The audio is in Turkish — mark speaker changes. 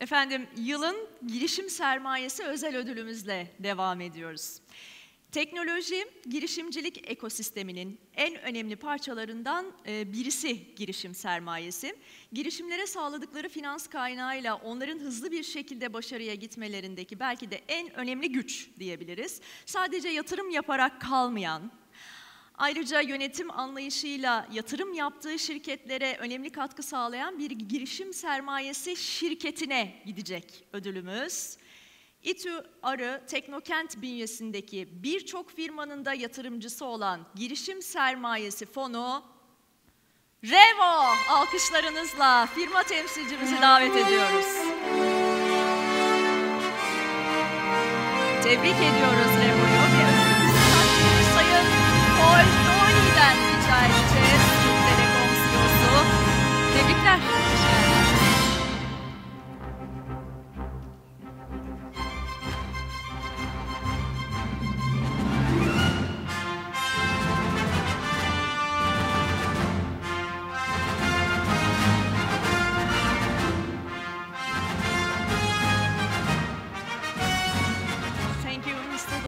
Speaker 1: Efendim yılın girişim sermayesi özel ödülümüzle devam ediyoruz. Teknoloji, girişimcilik ekosisteminin en önemli parçalarından e, birisi girişim sermayesi. Girişimlere sağladıkları finans kaynağıyla onların hızlı bir şekilde başarıya gitmelerindeki belki de en önemli güç diyebiliriz. Sadece yatırım yaparak kalmayan, Ayrıca yönetim anlayışıyla yatırım yaptığı şirketlere önemli katkı sağlayan bir girişim sermayesi şirketine gidecek ödülümüz. İTÜ Arı Teknokent bünyesindeki birçok firmanın da yatırımcısı olan girişim sermayesi fonu Revo alkışlarınızla firma temsilcimizi davet ediyoruz. Tebrik ediyoruz Revo'yu